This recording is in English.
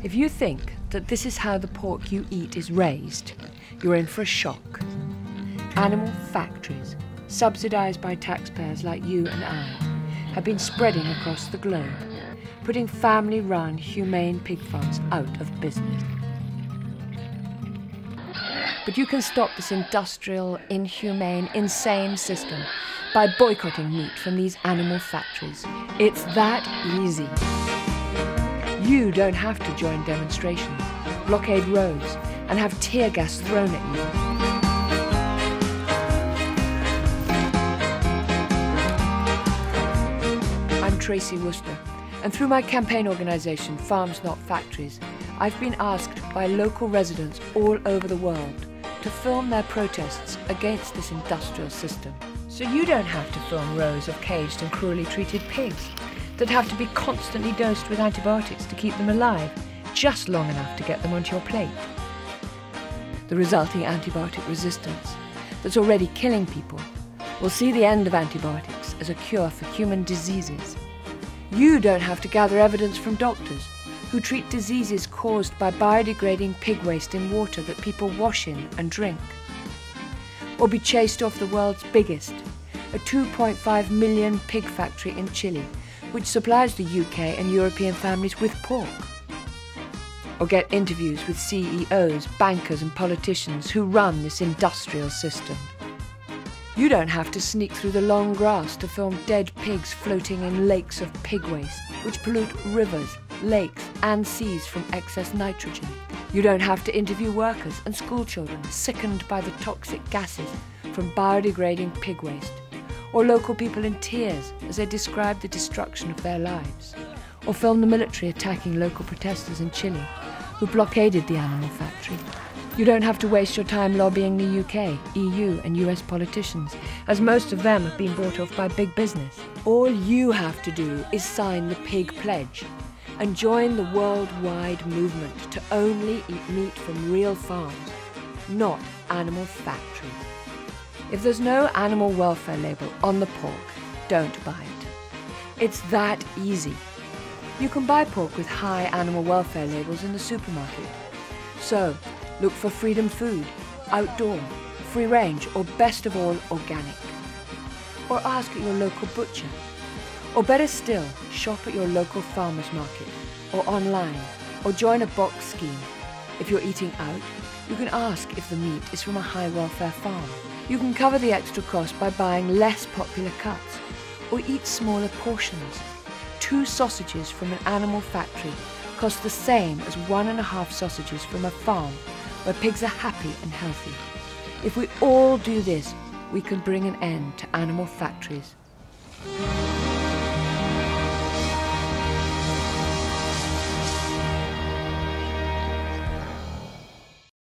If you think that this is how the pork you eat is raised, you're in for a shock. Animal factories, subsidised by taxpayers like you and I, have been spreading across the globe, putting family run, humane pig farms out of business. But you can stop this industrial, inhumane, insane system by boycotting meat from these animal factories. It's that easy. You don't have to join demonstrations, blockade roads, and have tear gas thrown at you. I'm Tracy Worcester, and through my campaign organisation, Farms Not Factories, I've been asked by local residents all over the world to film their protests against this industrial system. So you don't have to film rows of caged and cruelly treated pigs that have to be constantly dosed with antibiotics to keep them alive, just long enough to get them onto your plate. The resulting antibiotic resistance that's already killing people will see the end of antibiotics as a cure for human diseases. You don't have to gather evidence from doctors who treat diseases caused by biodegrading pig waste in water that people wash in and drink. Or be chased off the world's biggest, a 2.5 million pig factory in Chile which supplies the UK and European families with pork. Or get interviews with CEOs, bankers, and politicians who run this industrial system. You don't have to sneak through the long grass to film dead pigs floating in lakes of pig waste, which pollute rivers, lakes, and seas from excess nitrogen. You don't have to interview workers and schoolchildren sickened by the toxic gases from biodegrading pig waste or local people in tears as they describe the destruction of their lives, or film the military attacking local protesters in Chile who blockaded the animal factory. You don't have to waste your time lobbying the UK, EU, and US politicians, as most of them have been bought off by big business. All you have to do is sign the Pig Pledge and join the worldwide movement to only eat meat from real farms, not animal factories. If there's no animal welfare label on the pork, don't buy it. It's that easy. You can buy pork with high animal welfare labels in the supermarket. So, look for Freedom Food, Outdoor, Free Range, or best of all, organic. Or ask at your local butcher. Or better still, shop at your local farmer's market, or online, or join a box scheme. If you're eating out, you can ask if the meat is from a high welfare farm. You can cover the extra cost by buying less popular cuts or eat smaller portions. Two sausages from an animal factory cost the same as one and a half sausages from a farm where pigs are happy and healthy. If we all do this, we can bring an end to animal factories.